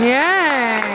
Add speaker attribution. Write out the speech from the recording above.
Speaker 1: Yeah.